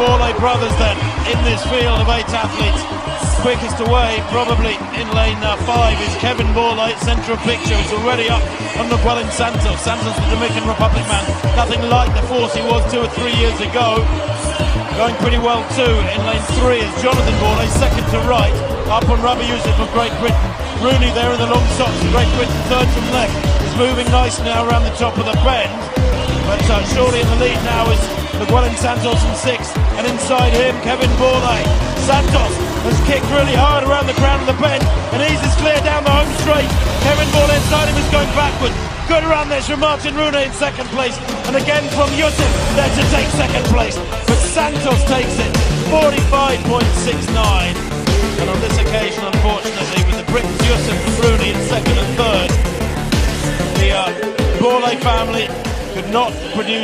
Borlée brothers then in this field of eight athletes. Quickest away, probably in lane uh, five, is Kevin Borlée, central picture. He's already up on the Luguelin Santos. Santos, the Dominican Republic man, nothing like the force he was two or three years ago. Going pretty well too in lane three is Jonathan Borlée, second to right, up on Rabah Yousif of Great Britain. Rooney there in the long socks, Great Britain third from left. Is moving nice now around the top of the bend. But uh, surely in the lead now is Luguelin Santos in sixth, and inside him Kevin Borlée. Santos has kicked really hard around the ground of the bend and he's eases clear down the home straight. Kevin Borlée inside him is going backward. Good run there from Martin Rooney in second place, and again from Yousif there to take second place. But Santos takes it 45.69. And on this occasion, unfortunately, with the Brits Yousif and Rooney in second and third, the uh, family could not produce.